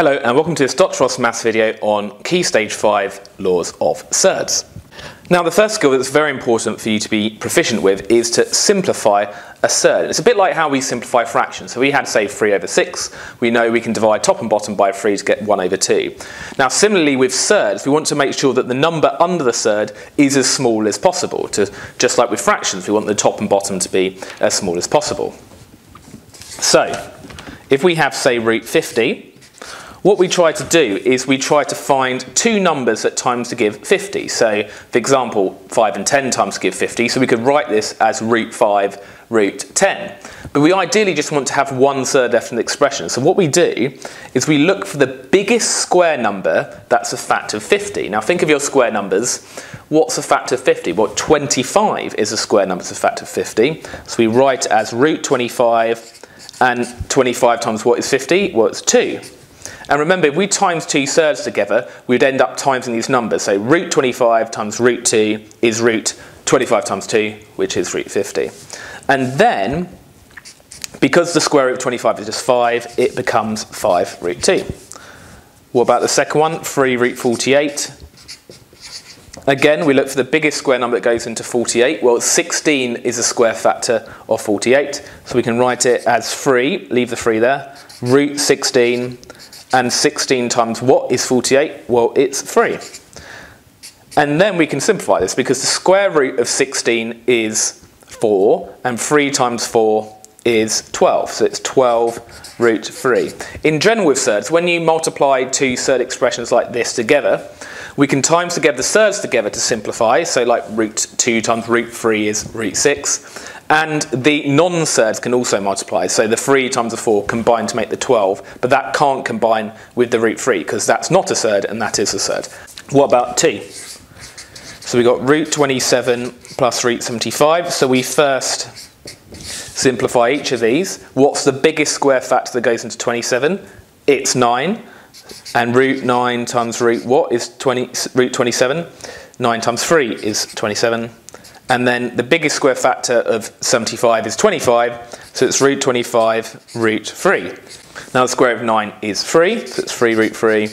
Hello and welcome to this Dr. Frost Maths video on Key Stage 5 Laws of Surds. Now the first skill that's very important for you to be proficient with is to simplify a surd. It's a bit like how we simplify fractions. So we had say 3 over 6, we know we can divide top and bottom by 3 to get 1 over 2. Now similarly with surds, we want to make sure that the number under the surd is as small as possible. To, just like with fractions, we want the top and bottom to be as small as possible. So if we have say root 50, what we try to do is we try to find two numbers at times to give 50. So, for example, 5 and 10 times to give 50. So we could write this as root 5, root 10. But we ideally just want to have one surd definite expression. So what we do is we look for the biggest square number that's a factor of 50. Now think of your square numbers. What's a factor of 50? Well, 25 is a square number that's a factor of 50. So we write as root 25 and 25 times what is 50? Well, it's 2. And remember, if we times two surds together, we'd end up timesing these numbers. So root 25 times root 2 is root 25 times 2, which is root 50. And then, because the square root of 25 is just 5, it becomes 5 root 2. What about the second one? 3 root 48. Again, we look for the biggest square number that goes into 48. Well, 16 is a square factor of 48. So we can write it as 3, leave the 3 there, root 16 and 16 times what is 48? Well, it's 3. And then we can simplify this because the square root of 16 is 4, and 3 times 4 is 12. So it's 12 root 3. In general with surds, when you multiply two expressions like this together, we can times together the surds together to simplify. So like root 2 times root 3 is root 6. And the non-surds can also multiply. So the 3 times the 4 combine to make the 12, but that can't combine with the root 3 because that's not a surd and that is a surd. What about 2? So we got root 27 plus root 75. So we first simplify each of these. What's the biggest square factor that goes into 27? It's 9. And root 9 times root what is 20, root 27? 9 times 3 is 27. And then the biggest square factor of 75 is 25, so it's root 25 root 3. Now the square root of 9 is 3, so it's 3 root 3,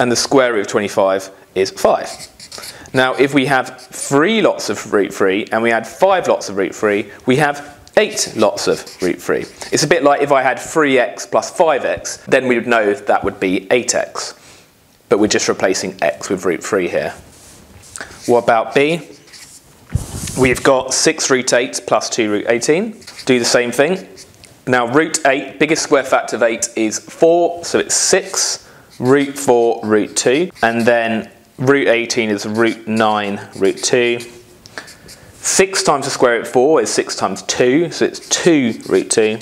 and the square root of 25 is 5. Now if we have 3 lots of root 3 and we add 5 lots of root 3, we have 8 lots of root 3. It's a bit like if I had 3x plus 5x, then we would know that would be 8x. But we're just replacing x with root 3 here. What about b? We've got 6 root 8 plus 2 root 18. Do the same thing. Now root 8, biggest square factor of 8 is 4, so it's 6 root 4 root 2. And then root 18 is root 9 root 2. 6 times the square root of 4 is 6 times 2, so it's 2 root 2.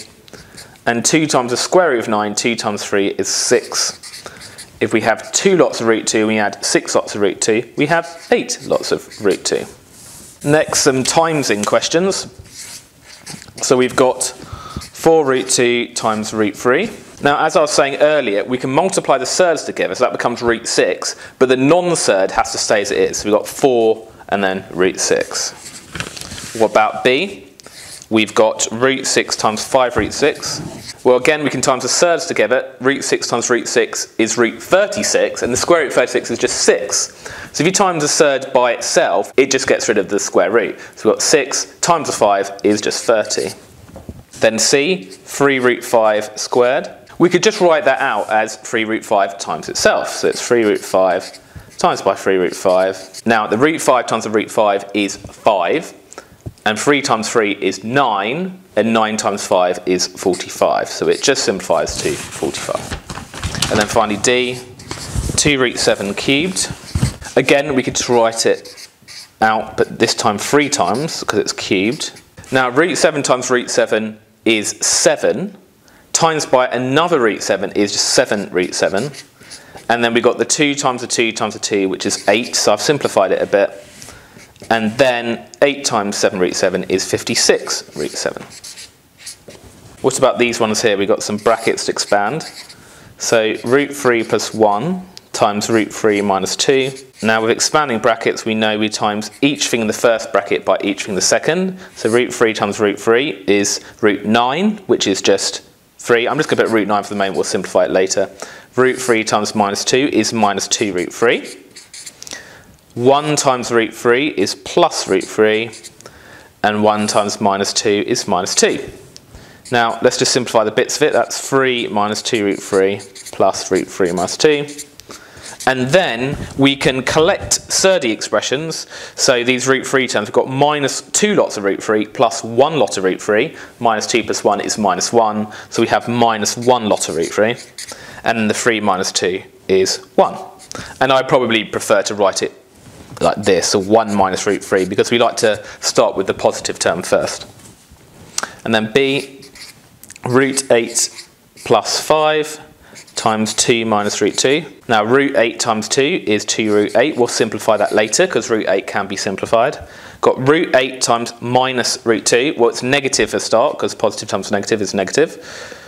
And 2 times the square root of 9, 2 times 3 is 6. If we have 2 lots of root 2 and we add 6 lots of root 2, we have 8 lots of root 2. Next, some timesing questions. So we've got 4 root 2 times root 3. Now, as I was saying earlier, we can multiply the surds together, so that becomes root 6, but the non-surd has to stay as it is. So we've got 4 and then root 6. What about b? We've got root 6 times 5 root 6. Well, again, we can times the surds together. Root 6 times root 6 is root 36, and the square root of 36 is just 6. So if you times a surd by itself, it just gets rid of the square root. So we've got 6 times the 5 is just 30. Then C, 3 root 5 squared. We could just write that out as 3 root 5 times itself. So it's 3 root 5 times by 3 root 5. Now the root 5 times the root 5 is 5. And 3 times 3 is 9. And 9 times 5 is 45. So it just simplifies to 45. And then finally D, 2 root 7 cubed. Again, we could just write it out, but this time three times because it's cubed. Now, root 7 times root 7 is 7, times by another root 7 is just 7 root 7. And then we've got the 2 times the 2 times the 2, which is 8, so I've simplified it a bit. And then 8 times 7 root 7 is 56 root 7. What about these ones here? We've got some brackets to expand. So root 3 plus 1 times root 3 minus 2. Now with expanding brackets we know we times each thing in the first bracket by each thing in the second. So root 3 times root 3 is root 9 which is just 3. I'm just going to put root 9 for the moment, we'll simplify it later. Root 3 times minus 2 is minus 2 root 3. 1 times root 3 is plus root 3. And 1 times minus 2 is minus 2. Now, let's just simplify the bits of it. That's 3 minus 2 root 3 plus root 3 minus 2. And then we can collect surdy expressions. So these root 3 terms, we've got minus 2 lots of root 3 plus 1 lot of root 3. Minus 2 plus 1 is minus 1. So we have minus 1 lot of root 3. And the 3 minus 2 is 1. And I probably prefer to write it like this, so 1 minus root 3, because we like to start with the positive term first. And then b root 8 plus 5 times 2 minus root 2. Now root 8 times 2 is 2 root 8. We'll simplify that later because root 8 can be simplified. Got root 8 times minus root 2. Well, it's negative for start because positive times negative is negative.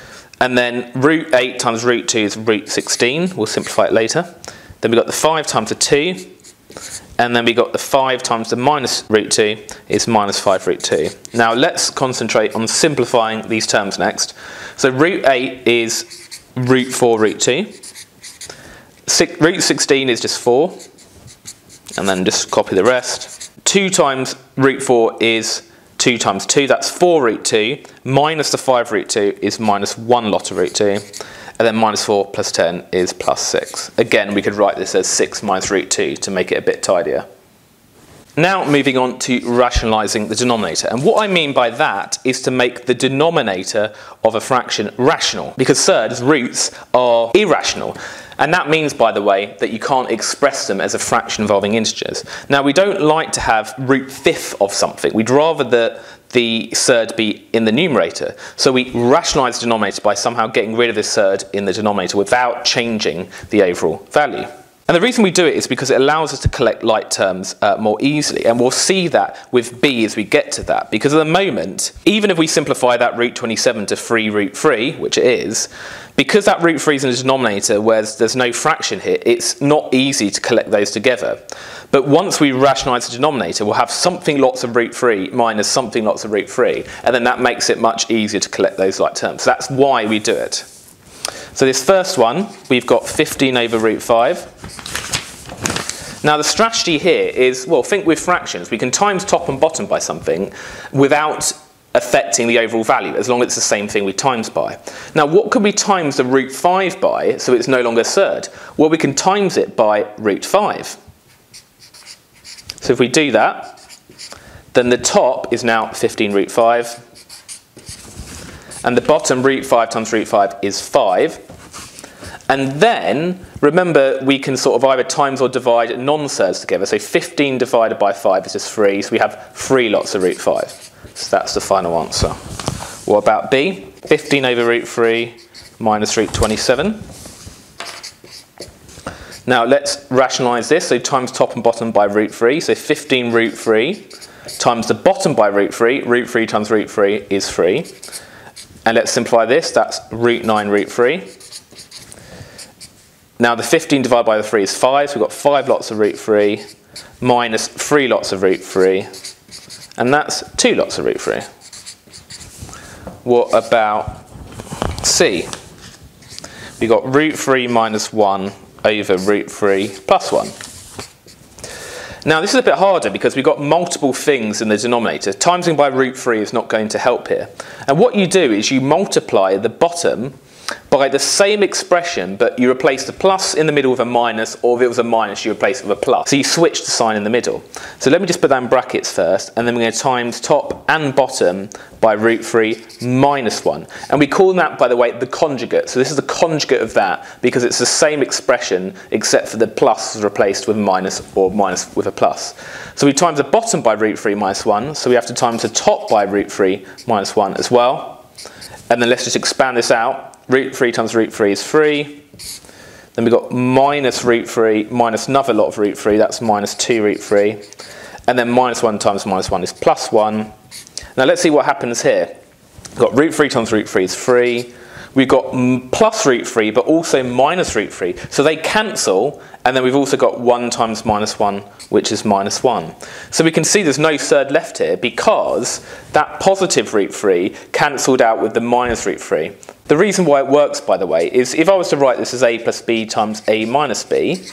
And then root 8 times root 2 is root 16. We'll simplify it later. Then we've got the 5 times the 2 and then we got the 5 times the minus root 2 is minus 5 root 2. Now let's concentrate on simplifying these terms next. So root 8 is root 4 root 2. Six, root 16 is just 4. And then just copy the rest. 2 times root 4 is 2 times 2, that's 4 root 2. Minus the 5 root 2 is minus 1 lot of root 2 and then minus 4 plus 10 is plus 6. Again, we could write this as 6 minus root 2 to make it a bit tidier. Now moving on to rationalising the denominator. And what I mean by that is to make the denominator of a fraction rational. Because surds, roots, are irrational. And that means, by the way, that you can't express them as a fraction involving integers. Now, we don't like to have root fifth of something. We'd rather that the surd be in the numerator. So we rationalize the denominator by somehow getting rid of the surd in the denominator without changing the overall value. And the reason we do it is because it allows us to collect like terms uh, more easily. And we'll see that with b as we get to that. Because at the moment, even if we simplify that root 27 to 3 root 3, which it is, because that root 3 is in the denominator, whereas there's no fraction here, it's not easy to collect those together. But once we rationalise the denominator, we'll have something lots of root 3 minus something lots of root 3, and then that makes it much easier to collect those like terms. So that's why we do it. So this first one, we've got 15 over root 5. Now the strategy here is, well, think with fractions. We can times top and bottom by something without affecting the overall value, as long as it's the same thing we times by. Now what could we times the root 5 by so it's no longer surd? Well, we can times it by root 5. So if we do that, then the top is now 15 root 5. And the bottom root 5 times root 5 is 5. And then, remember, we can sort of either times or divide non-surds together. So 15 divided by 5 is just 3. So we have 3 lots of root 5. So that's the final answer. What about B? 15 over root 3 minus root 27. Now let's rationalise this. So times top and bottom by root 3. So 15 root 3 times the bottom by root 3. Root 3 times root 3 is 3. And let's simplify this. That's root 9 root 3. Now the 15 divided by the 3 is 5. So we've got 5 lots of root 3 minus 3 lots of root 3. And that's 2 lots of root 3. What about C? We've got root 3 minus 1 over root 3 plus 1. Now this is a bit harder because we've got multiple things in the denominator. Timesing by root 3 is not going to help here. And what you do is you multiply the bottom by the same expression, but you replace the plus in the middle with a minus, or if it was a minus, you replace it with a plus. So you switch the sign in the middle. So let me just put that in brackets first, and then we're going to times top and bottom by root 3 minus 1. And we call that, by the way, the conjugate. So this is the conjugate of that, because it's the same expression, except for the plus is replaced with minus, or minus with a plus. So we times the bottom by root 3 minus 1, so we have to times the top by root 3 minus 1 as well. And then let's just expand this out root 3 times root 3 is 3. Then we've got minus root 3 minus another lot of root 3, that's minus 2 root 3. And then minus 1 times minus 1 is plus 1. Now let's see what happens here. We've got root 3 times root 3 is 3. We've got plus root 3, but also minus root 3. So they cancel, and then we've also got 1 times minus 1, which is minus 1. So we can see there's no surd left here because that positive root 3 cancelled out with the minus root 3. The reason why it works, by the way, is if I was to write this as a plus b times a minus b,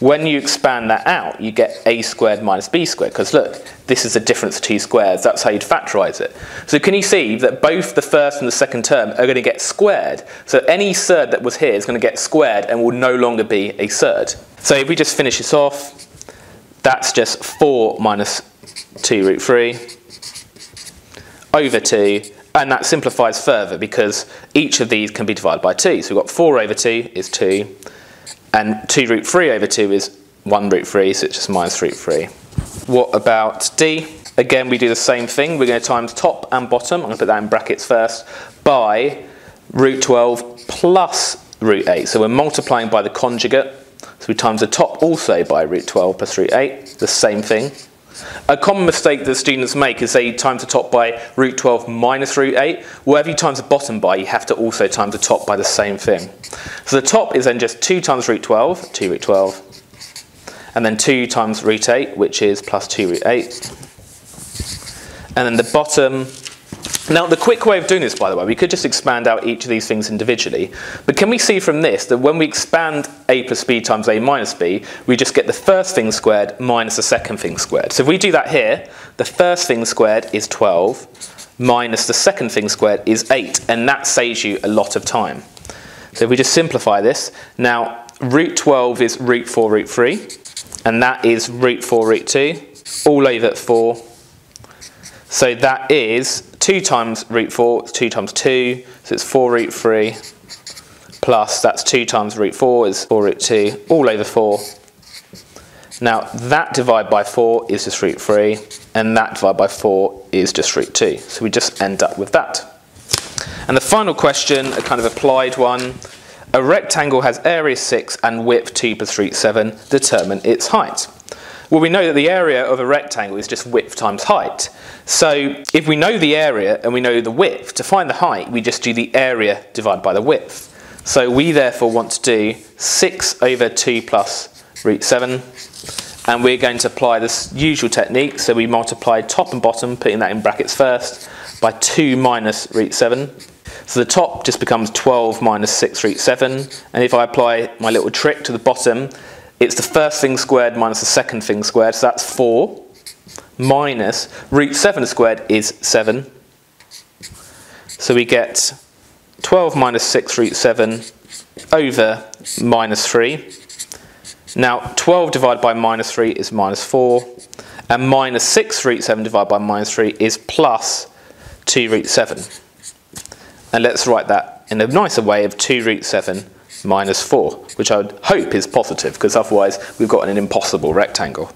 when you expand that out, you get a squared minus b squared, because look, this is the difference of two squares. That's how you'd factorise it. So can you see that both the first and the second term are going to get squared? So any surd that was here is going to get squared and will no longer be a surd. So if we just finish this off, that's just 4 minus 2 root 3 over 2 and that simplifies further because each of these can be divided by 2. So we've got 4 over 2 is 2 and 2 root 3 over 2 is 1 root 3, so it's just minus root 3. What about d? Again, we do the same thing. We're going to times top and bottom, I'm going to put that in brackets first, by root 12 plus root 8. So we're multiplying by the conjugate. So we times the top also by root 12 plus root 8, the same thing. A common mistake that students make is they times the top by root 12 minus root 8. Whatever you times the bottom by, you have to also times the top by the same thing. So the top is then just 2 times root 12, 2 root 12, and then 2 times root 8, which is plus 2 root 8. And then the bottom now, the quick way of doing this, by the way, we could just expand out each of these things individually. But can we see from this that when we expand a plus b times a minus b, we just get the first thing squared minus the second thing squared. So if we do that here, the first thing squared is 12 minus the second thing squared is 8. And that saves you a lot of time. So if we just simplify this, now root 12 is root 4 root 3. And that is root 4 root 2 all over 4 so that is 2 times root 4, it's 2 times 2, so it's 4 root 3, plus that's 2 times root 4 is 4 root 2, all over 4. Now that divided by 4 is just root 3, and that divided by 4 is just root 2. So we just end up with that. And the final question, a kind of applied one, a rectangle has area 6 and width 2 plus root 7, determine its height. Well, we know that the area of a rectangle is just width times height. So if we know the area and we know the width, to find the height, we just do the area divided by the width. So we therefore want to do 6 over 2 plus root 7. And we're going to apply this usual technique. So we multiply top and bottom, putting that in brackets first, by 2 minus root 7. So the top just becomes 12 minus 6 root 7. And if I apply my little trick to the bottom, it's the first thing squared minus the second thing squared, so that's 4, minus root 7 squared is 7. So we get 12 minus 6 root 7 over minus 3. Now 12 divided by minus 3 is minus 4, and minus 6 root 7 divided by minus 3 is plus 2 root 7. And let's write that in a nicer way of 2 root 7 minus 4, which I would hope is positive, because otherwise we've got an impossible rectangle.